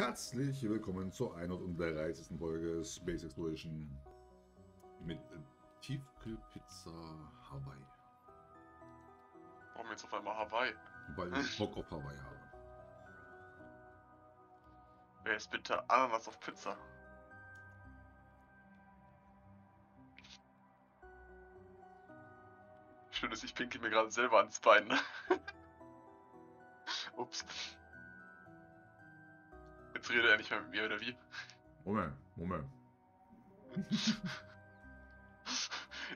Herzlich willkommen zur 130. Folge Space Exploration mit Tiefkühlpizza Hawaii. Warum jetzt auf einmal Hawaii? Weil ich Bock auf Hawaii habe. Wer ist bitte Ananas auf Pizza? Schön, dass ich pinkel mir gerade selber ans Bein. Ups. Jetzt redet er nicht mehr mit mir, oder wie? Moment, Moment.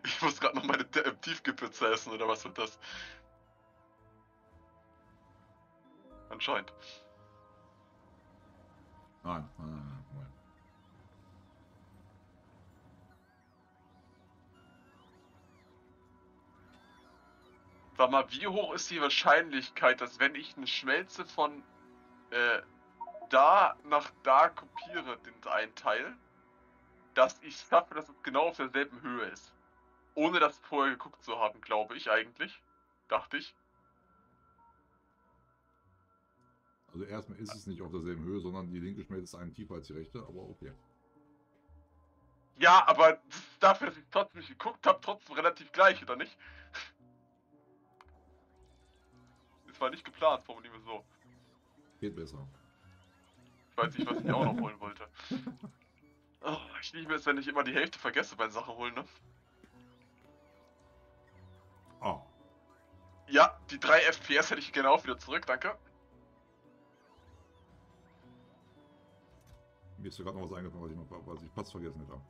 Ich muss gerade noch meine äh, Tiefkühlpizza essen, oder was wird das? Anscheinend. Nein, nein, nein, nein. Sag mal, wie hoch ist die Wahrscheinlichkeit, dass wenn ich eine Schmelze von äh, da nach da kopiere, den einen Teil, dass ich schaffe, dass es genau auf derselben Höhe ist? Ohne das vorher geguckt zu haben, glaube ich eigentlich. Dachte ich. Also erstmal ist es nicht auf derselben Höhe, sondern die linke Schmelze ist einen tiefer als die rechte, aber okay. Ja, aber dafür, dass ich trotzdem nicht geguckt habe, trotzdem relativ gleich, oder nicht? Das war nicht geplant, formulieren wir so. Geht besser. Ich weiß nicht, was ich auch noch holen wollte. Oh, ich liebe es, wenn ich immer die Hälfte vergesse bei Sachen holen, ne? Ah, Ja, die 3 FPS hätte ich gerne auch wieder zurück, danke. mir ist gerade noch was eingefallen, was ich noch was ich fast vergessen hätte.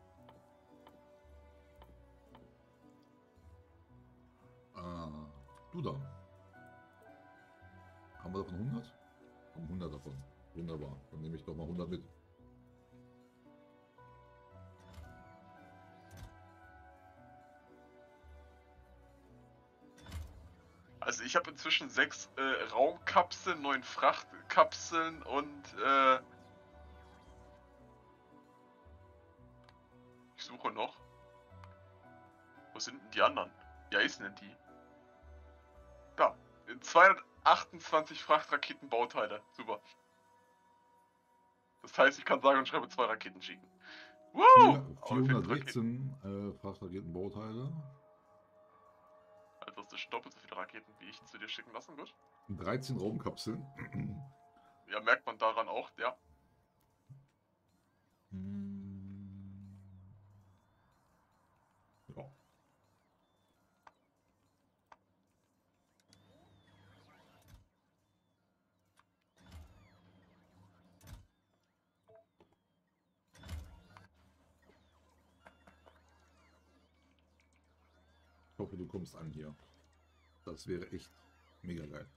Ah, du da. Haben wir davon 100? Haben 100 davon. Wunderbar. Dann nehme ich doch mal 100 mit. Also ich habe inzwischen sechs äh, Raumkapseln, neun Frachtkapseln und äh, ich suche noch. Wo sind denn die anderen? Ja, ist denn die? Da. 228 Frachtraketenbauteile. Super. Das heißt, ich kann sagen und schreibe zwei Raketen schicken. Woo! Vier- Aber mir fehlen Raketen. 416 äh, Frachtraketenbauteile. Also hast du schon doppelt so viele Raketen, wie ich zu dir schicken lassen, gut? 13 Raumkapseln. Ja, merkt man daran auch, ja. Hm. Ja. Ich hoffe, du kommst an hier. Das wäre echt mega geil.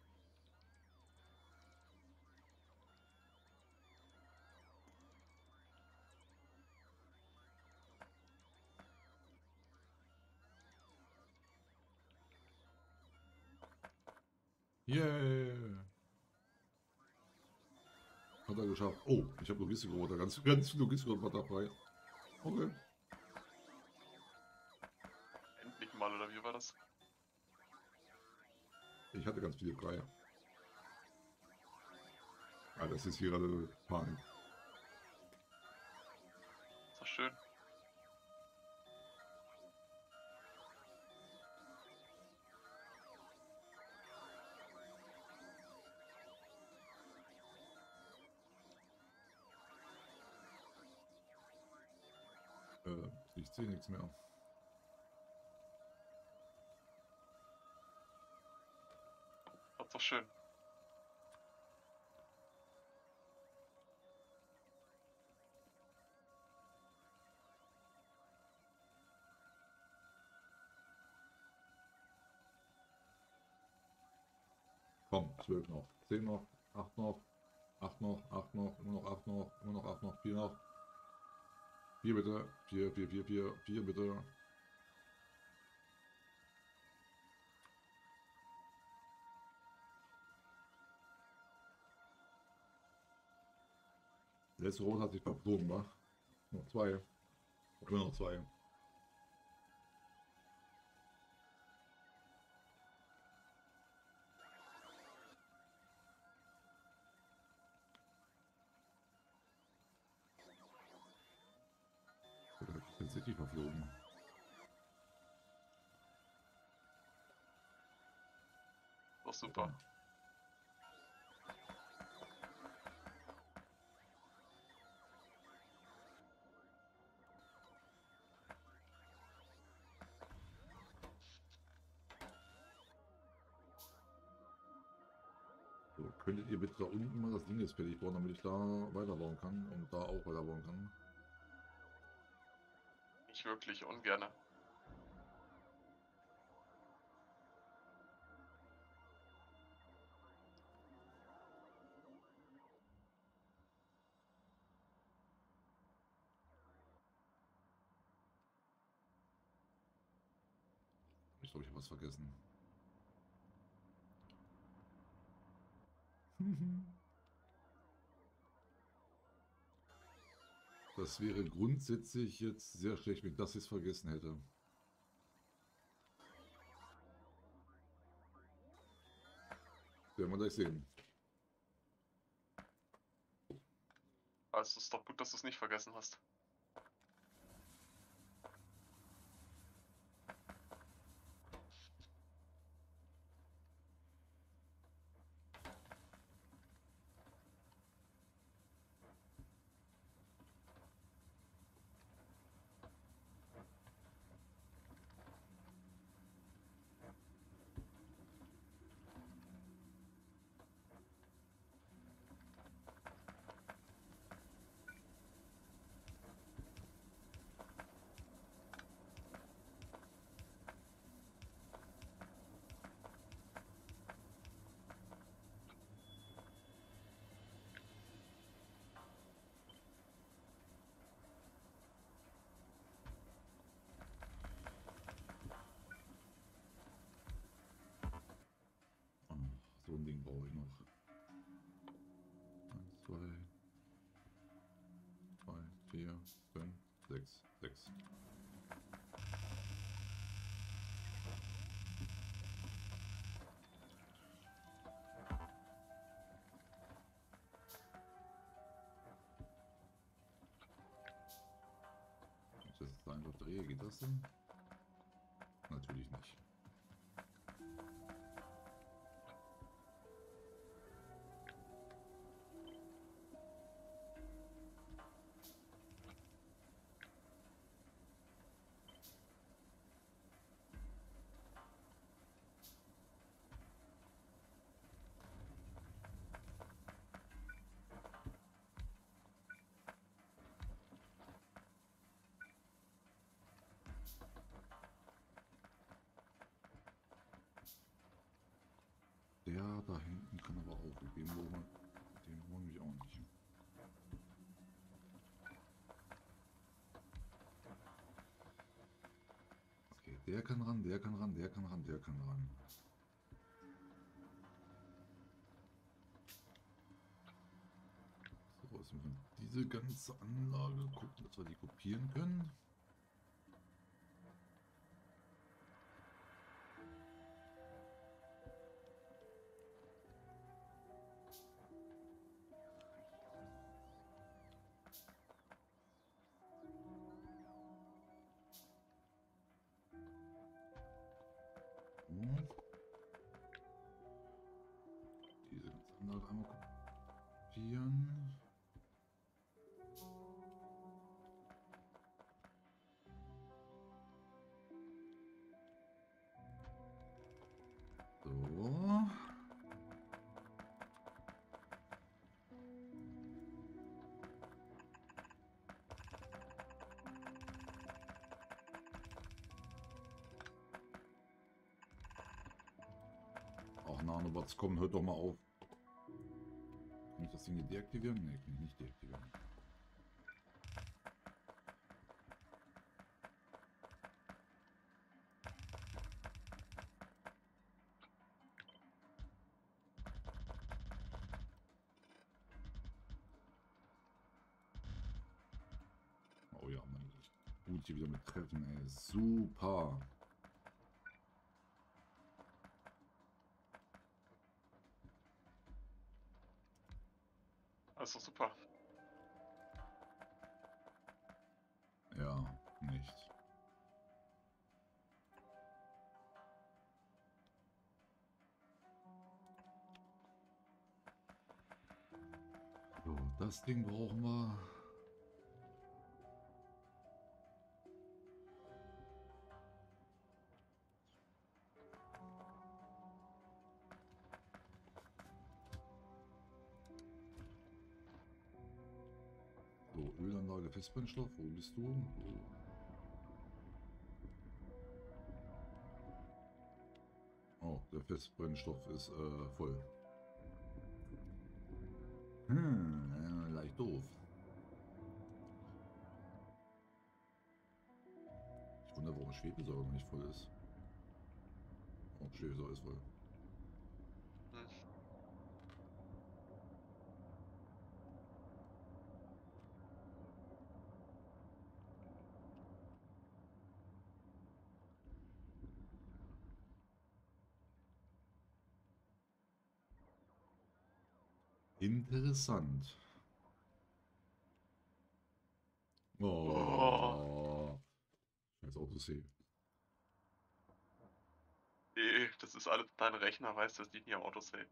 Yeah! Hat er geschafft. Oh, ich habe Logistikroboter. Ganz, ganz Logistikroboter frei. Okay. Endlich das? Ich hatte ganz viele frei. Ah, das ist hier gerade Panik. Ist doch schön. Äh, ich sehe nichts mehr. Schön. Komm, 12 noch. 10 noch. 8 noch. 8 noch. 8 noch. Immer noch 8 noch. Immer noch 8 noch. 4 noch. 4 bitte. 4, 4, 4, 4. 4 bitte. letzte Rot hat sich verflogen, wa? Noch zwei. Immer noch zwei. City verflogen. Doch super. Könntet ihr bitte da unten mal das Ding jetzt fertig bauen, damit ich da weiterbauen kann und da auch weiterbauen kann? Nicht wirklich ungerne. Ich glaube, ich habe was vergessen. Das wäre grundsätzlich jetzt sehr schlecht, wenn das jetzt vergessen hätte. Werden wir gleich sehen. Also ist doch gut, dass du es nicht vergessen hast. Eins, zwei, drei, vier, fünf, sechs, sechs. Das jetzt einfach drehe, geht das denn? Natürlich nicht. Da hinten kann aber auch. Den wollen wir, den wollen wir auch nicht. Okay, der kann ran, der kann ran, der kann ran, der kann ran. So, jetzt müssen wir diese ganze Anlage gucken, dass wir die kopieren können. Auch Nanobots kommen, hört doch mal auf. Kann ich das Ding hier deaktivieren? Ne, kann ich nicht deaktivieren. Oh ja, Mann. Gut hier wieder mit Treffen, ey. Super. ist doch super. Ja, nicht. So, das Ding brauchen wir. Ölanlage Festbrennstoff, wo bist du? Oh, der Festbrennstoff ist äh, voll. Hm, äh, leicht doof. Ich wundere, warum Schwefelsäure noch nicht voll ist. Oh, Schwefelsäure ist voll. Hm. Interessant. Oh. Scheiß Autosee. Nee, das ist alles dein Rechner, weißt du, das liegt nicht am Autosave.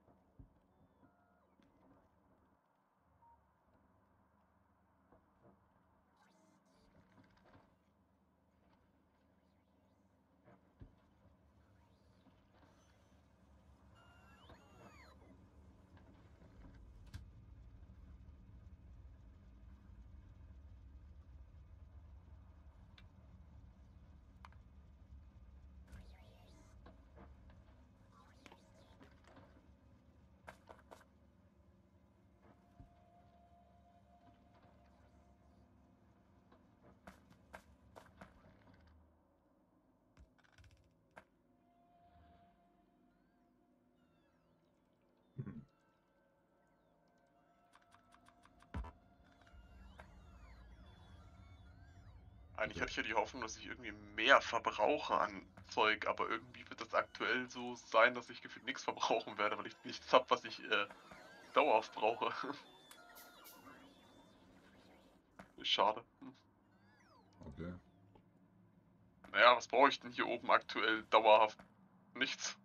Eigentlich Ja. hatte ich ja die Hoffnung, dass ich irgendwie mehr verbrauche an Zeug, aber irgendwie wird das aktuell so sein, dass ich gefühlt nichts verbrauchen werde, weil ich nichts habe, was ich äh, dauerhaft brauche. Schade. Hm. Okay. Naja, was brauche ich denn hier oben aktuell dauerhaft? Nichts.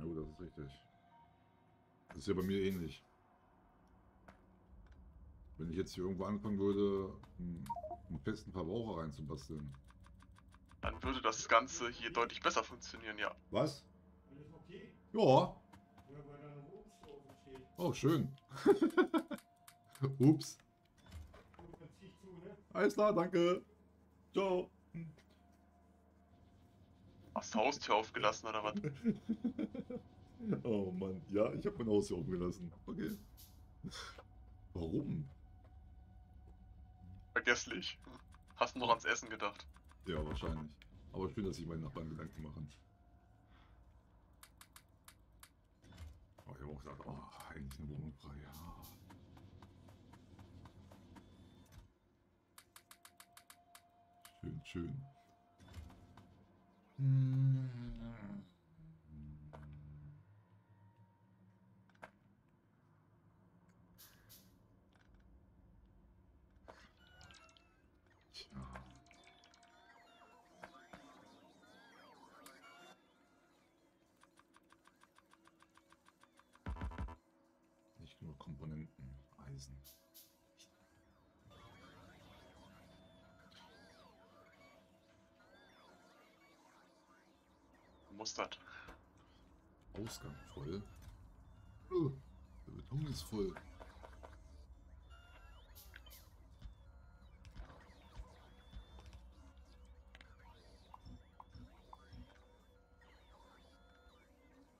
Gut, das ist richtig. Das ist ja bei mir ähnlich. Wenn ich jetzt hier irgendwo anfangen würde, einen, einen festen Verbraucher reinzubasteln. Dann würde das Ganze hier deutlich besser funktionieren, ja. Was? Ja. Oh, schön. Ups. Alles klar, danke. Ciao. Hast du Haustür aufgelassen oder was? oh Mann, ja, ich habe mein Haus hier oben gelassen. Okay. Warum? Vergesslich. Hast noch ans Essen gedacht. Ja, wahrscheinlich. Aber schön, dass sich meine Nachbarn Gedanken machen. Oh, ich habe auch gesagt, oh, eigentlich eine Wohnung frei. Ja. Schön, schön. Tja. Mustert. Ausgang voll. Oh, der Beton ist voll.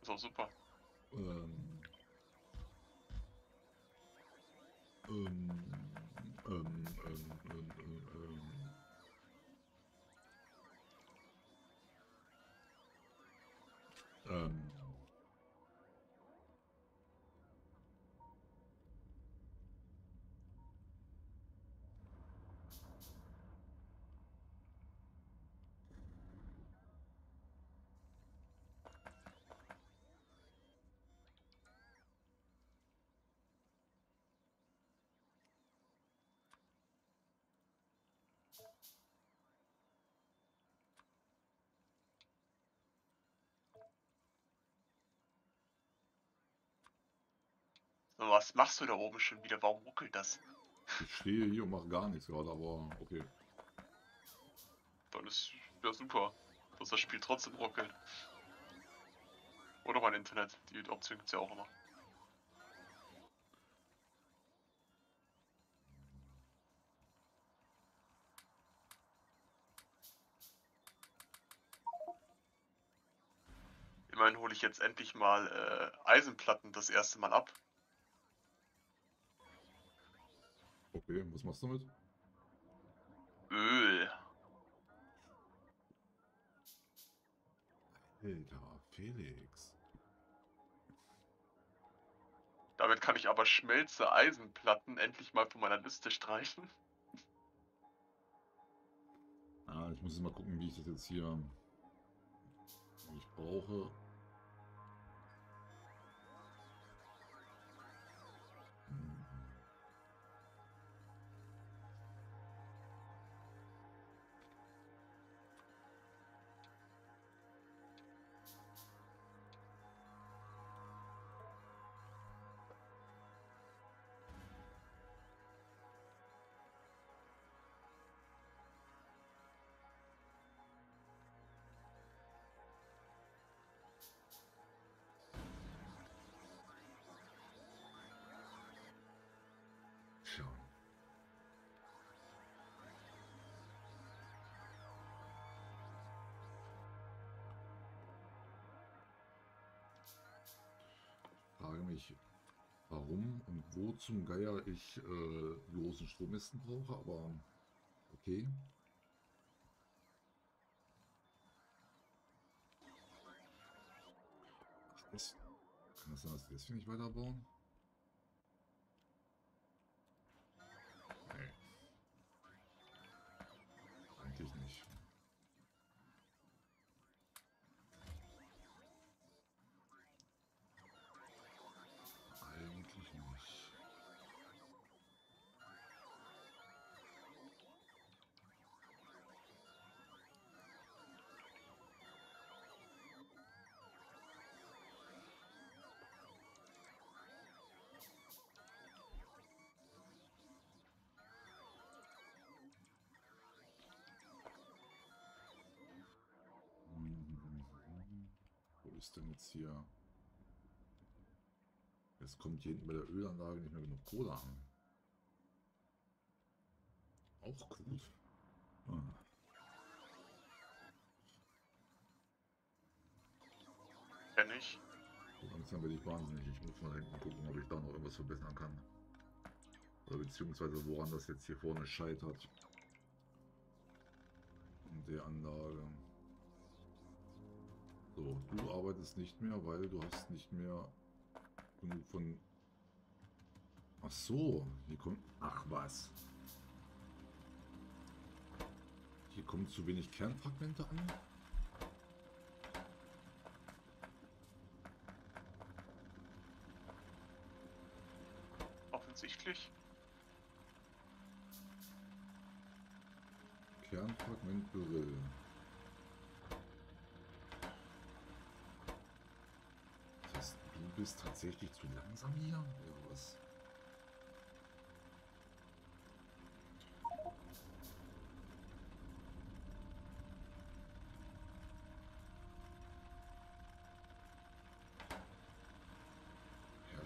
Ist auch super. Ähm. Ähm. Ähm. Ähm. ähm, ähm. Ähm. Aber was machst du da oben schon wieder? Warum ruckelt das? Ich stehe hier und mache gar nichts gerade, aber okay. Dann ist ja super, dass das Spiel trotzdem ruckelt. Oder mein Internet, die Option gibt's ja auch immer. Immerhin hole ich jetzt endlich mal äh, Eisenplatten das erste Mal ab. Okay, was machst du mit? Öl. Alter, Felix. Damit kann ich aber Schmelze Eisenplatten endlich mal von meiner Liste streichen. Ah, ich muss jetzt mal gucken, wie ich das jetzt hier. Ich brauche. Frage mich, warum und wo zum Geier ich äh, großen Strommästen brauche, aber okay. Das, kann das sein, dass wir deswegen nicht weiterbauen? Ist denn jetzt hier? Jetzt kommt hier hinten bei der Ölanlage nicht mehr genug Kohle an. Auch gut. Ah. Kenn ich. So langsam werde ich wahnsinnig. Ich muss mal hinten gucken, ob ich da noch irgendwas verbessern kann. Oder beziehungsweise woran das jetzt hier vorne scheitert. In der Anlage. So, du arbeitest nicht mehr, weil du hast nicht mehr genug von... Ach so, hier kommt... Ach was. Hier kommen zu wenig Kernfragmente an. Offensichtlich. Kernfragment Beryl. Das heißt, du bist tatsächlich zu langsam hier? Oder was?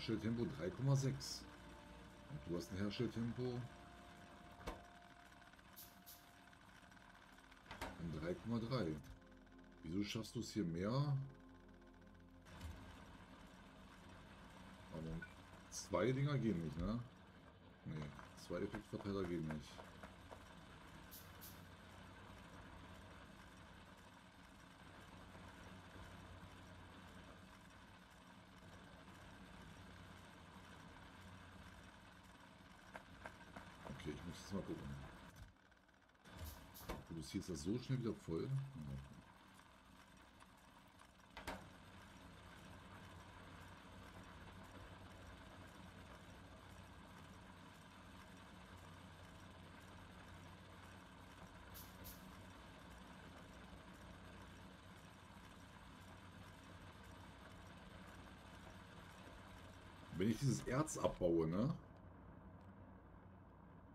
Herstelltempo 3,6. Und du hast ein Herstelltempo von 3,3. Wieso schaffst du es hier mehr? Aber zwei Dinger gehen nicht, ne? Nee, zwei Effektverteiler gehen nicht. Okay, ich muss jetzt mal gucken. Produzierst das so schnell wieder voll? Ja. Ich dieses Erz abbaue, ne?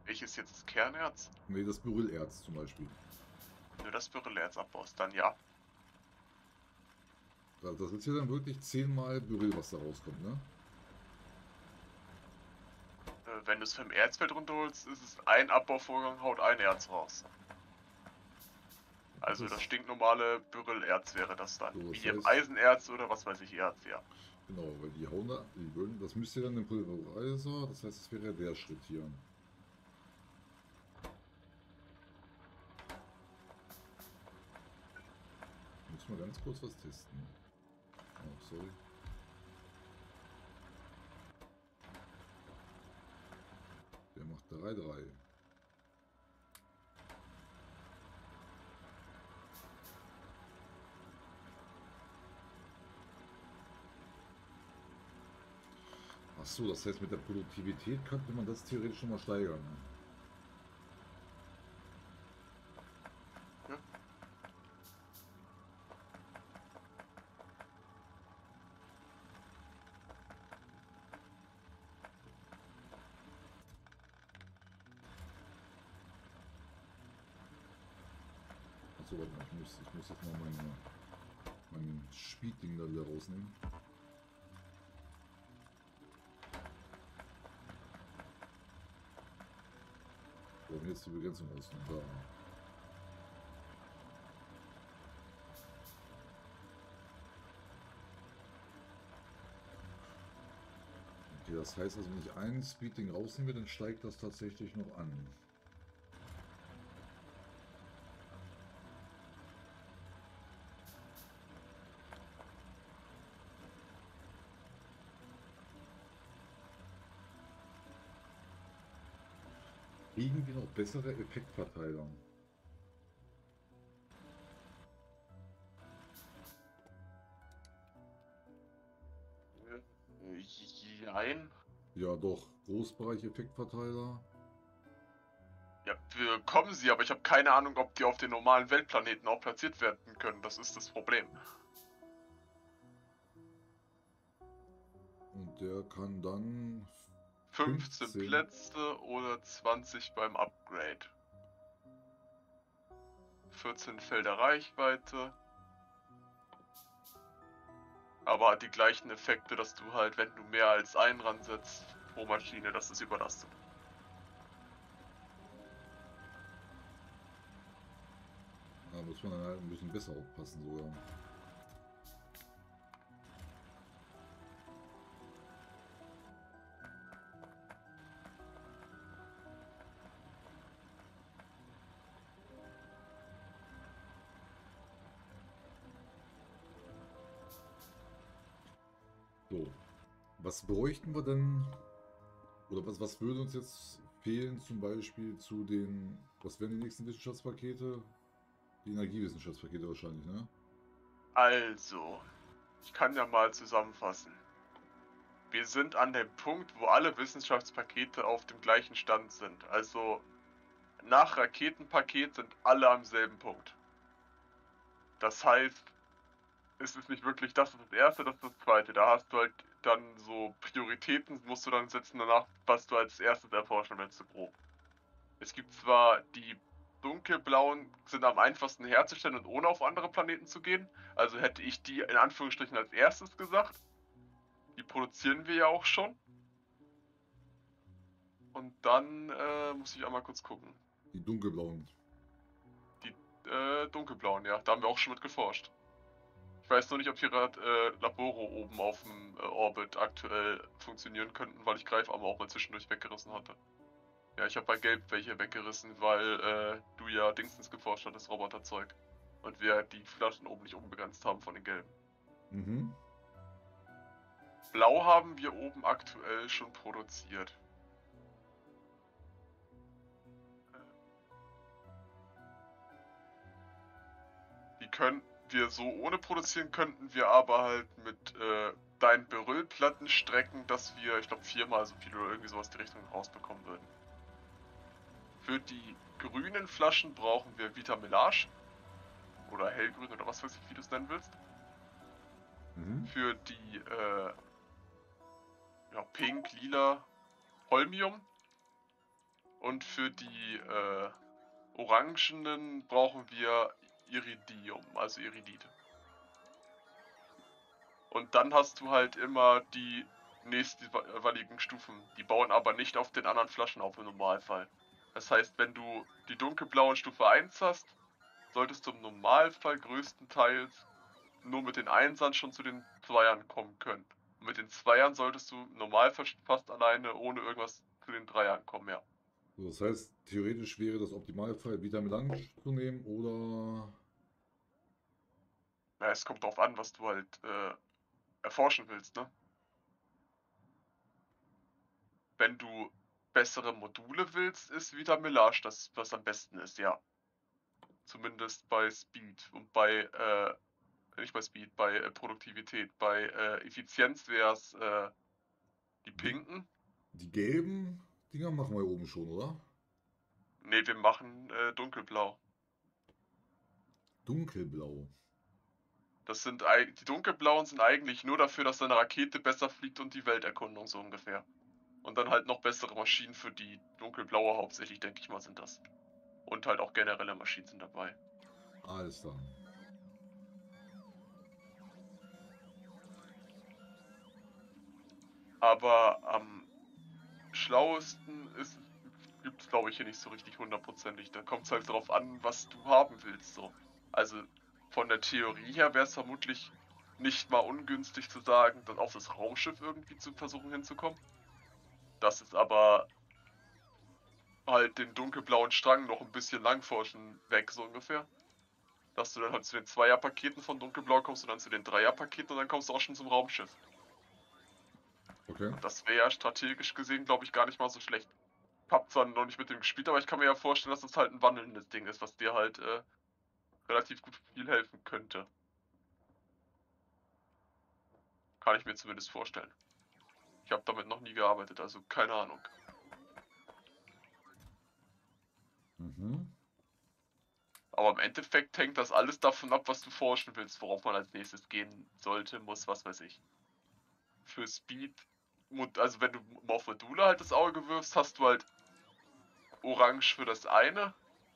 Welches jetzt das Kernerz? Ne, das Beryllerz zum Beispiel. Wenn du das Beryllerz abbaust, dann ja. Das ist ja dann wirklich zehnmal Beryl, was da rauskommt, ne? Äh, Wenn du es vom Erzfeld runterholst, ist es ein Abbauvorgang, haut ein Erz raus. Also Das- das stinknormale Beryllerz wäre das dann. So, das Wie im heißt- Eisenerz oder was weiß ich, Erz, ja. Genau, weil die hauen die würden, das müsste dann im Pulverizer, das heißt, es wäre der Schritt hier. Muss mal ganz kurz was testen. Oh, sorry. Der macht 3-3. Ach so, das heißt, mit der Produktivität könnte man das theoretisch schon mal steigern. Ne? Achso, warte mal, ich muss, ich muss jetzt mal meine, mein Speedding da wieder rausnehmen. Und jetzt die Begrenzung. Da. Okay, das heißt also, wenn ich ein Speedding rausnehme, dann steigt das tatsächlich noch an. Kriegen wir noch bessere Effektverteiler? Äh, Jein. Ja, doch. Großbereich Effektverteiler. Ja, wir bekommen sie, aber ich habe keine Ahnung, ob die auf den normalen Weltplaneten auch platziert werden können. Das ist das Problem. Und der kann dann 15 15. Plätze oder 20 beim Upgrade. 14 Felder Reichweite. Aber hat die gleichen Effekte, dass du halt, wenn du mehr als einen ransetzt pro Maschine, dass es überlastet. Da muss man dann halt ein bisschen besser aufpassen sogar. Bräuchten wir denn? Oder was, was würde uns jetzt fehlen zum Beispiel zu den, was wären die nächsten Wissenschaftspakete? Die Energiewissenschaftspakete wahrscheinlich, ne? Also, ich kann ja mal zusammenfassen. Wir sind an dem Punkt, wo alle Wissenschaftspakete auf dem gleichen Stand sind. Also, nach Raketenpaket sind alle am selben Punkt. Das heißt, es ist nicht wirklich das das erste, das ist das zweite. Da hast du halt dann so Prioritäten, musst du dann setzen danach, was du als erstes erforschen willst, so grob. Es gibt zwar die dunkelblauen sind am einfachsten herzustellen und ohne auf andere Planeten zu gehen. Also hätte ich die in Anführungsstrichen als erstes gesagt. Die produzieren wir ja auch schon. Und dann äh, muss ich einmal kurz gucken. Die dunkelblauen. Äh, dunkelblauen, ja. Da haben wir auch schon mit geforscht. Ich weiß nur nicht, ob ihre äh, Labore oben auf dem äh, Orbit aktuell funktionieren könnten, weil ich Greifarme auch mal zwischendurch weggerissen hatte. Ja, ich habe bei Gelb welche weggerissen, weil äh, du ja Dingsens geforscht hattest, Roboterzeug. Und wir die Flaschen oben nicht unbegrenzt haben von den Gelben. Mhm. Blau haben wir oben aktuell schon produziert. Die können wir so ohne produzieren, könnten wir aber halt mit äh, deinen Berüllplatten strecken, dass wir, ich glaube, viermal so viel oder irgendwie sowas die Richtung rausbekommen würden. Für die grünen Flaschen brauchen wir Vitamelage. Oder hellgrün oder was weiß ich, wie du es nennen willst Mhm. für die äh, ja, Pink, Lila Holmium. Und für die äh, Orangenen brauchen wir Iridium, also Iridit. Und dann hast du halt immer die nächstjeweiligen Stufen. Die bauen aber nicht auf den anderen Flaschen auf im Normalfall. Das heißt, wenn du die dunkelblauen Stufe 1 hast, solltest du im Normalfall größtenteils nur mit den Einsern schon zu den Zweiern kommen können. Und mit den Zweiern solltest du im Normalfall fast alleine ohne irgendwas zu den Dreiern kommen, ja. So, das heißt, theoretisch wäre das Optimalfall wieder Melange zu nehmen oder. Ja, es kommt darauf an, was du halt äh, erforschen willst, ne? Wenn du bessere Module willst, ist wieder Millage das, was am besten ist, ja. Zumindest bei Speed und bei, äh, nicht bei Speed, bei äh, Produktivität. Bei äh, Effizienz wäre es äh, die pinken. Die gelben Dinger machen wir oben schon, oder? Ne, wir machen äh, dunkelblau. Dunkelblau. Das sind die dunkelblauen sind eigentlich nur dafür, dass deine Rakete besser fliegt und die Welterkundung so ungefähr. Und dann halt noch bessere Maschinen für die dunkelblaue hauptsächlich, denke ich mal, sind das. Und halt auch generelle Maschinen sind dabei. Alles klar. Aber am schlauesten ist, gibt es glaube ich hier nicht so richtig hundertprozentig. Da kommt es halt darauf an, was du haben willst. So. Also von der Theorie her wäre es vermutlich nicht mal ungünstig zu sagen, dann auf das Raumschiff irgendwie zu versuchen hinzukommen. Das ist aber halt den dunkelblauen Strang noch ein bisschen lang forschen weg, so ungefähr. Dass du dann halt zu den Zweierpaketen von dunkelblau kommst und dann zu den Dreierpaketen und dann kommst du auch schon zum Raumschiff. Okay. Das wäre ja strategisch gesehen, glaube ich, gar nicht mal so schlecht. Hab zwar noch nicht mit dem gespielt, aber ich kann mir ja vorstellen, dass das halt ein wandelndes Ding ist, was dir halt äh, relativ gut viel helfen könnte. Kann ich mir zumindest vorstellen. Ich habe damit noch nie gearbeitet, also keine Ahnung. Mhm. Aber im Endeffekt hängt das alles davon ab, was du forschen willst, worauf man als nächstes gehen sollte, muss, was weiß ich. Für Speed, also wenn du auf Module halt das Auge wirfst, hast du halt Orange für das eine,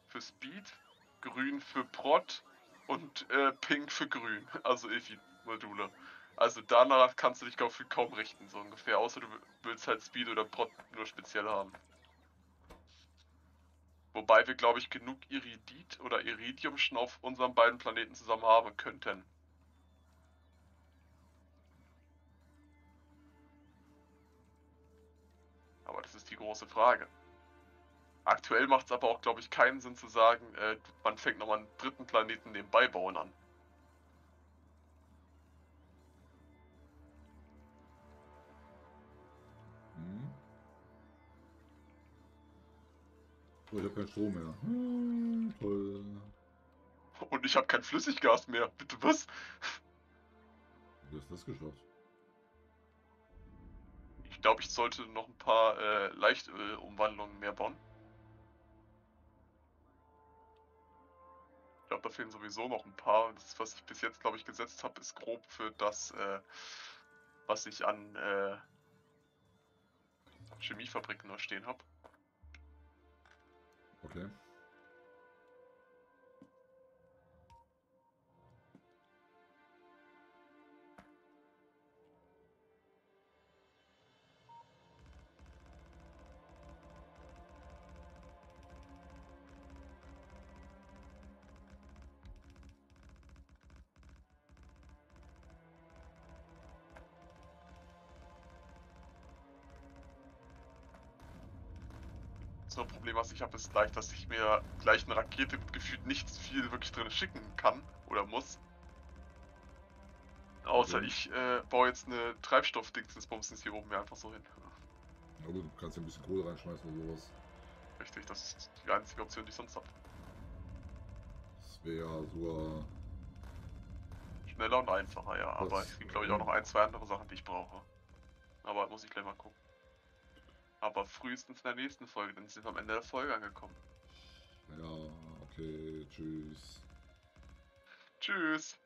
für Speed, Grün für Prot und äh, Pink für Grün, also Efi-Module. Also danach kannst du dich glaub ich, kaum richten, so ungefähr, außer du willst halt Speed oder Prot nur speziell haben. Wobei wir, glaube ich, genug Iridit oder Iridium schon auf unseren beiden Planeten zusammen haben könnten. Die große Frage. Aktuell macht es aber auch, glaube ich, keinen Sinn zu sagen, äh, man fängt nochmal einen dritten Planeten nebenbei bauen an. Mhm. Oh, ich habe keinen Strom mehr. Hm, toll. Und ich habe kein Flüssiggas mehr. Bitte was? Wie hast du das geschafft? Ich glaube, ich sollte noch ein paar äh, Leichtöl-Umwandlungen mehr bauen. Ich glaube, da fehlen sowieso noch ein paar. Das, was ich bis jetzt, glaube ich, gesetzt habe, ist grob für das, äh, was ich an äh, Chemiefabriken noch stehen habe. Okay. Ein Problem, was ich habe, ist gleich, dass ich mir gleich eine Rakete mit gefühlt nichts viel wirklich drin schicken kann oder muss. Außer Okay. ich äh, baue jetzt eine Treibstoffdingsensbumsens hier oben mir einfach so hin. Na gut, du kannst ja ein bisschen Kohle reinschmeißen oder sowas. Richtig, das ist die einzige Option, die ich sonst habe. Das wäre ja sogar. Schneller und einfacher, ja. Aber Das- es gibt, glaube ich, auch noch ein, zwei andere Sachen, die ich brauche. Aber muss ich gleich mal gucken. Aber frühestens in der nächsten Folge, dann sind wir am Ende der Folge angekommen. Ja, okay, tschüss. Tschüss!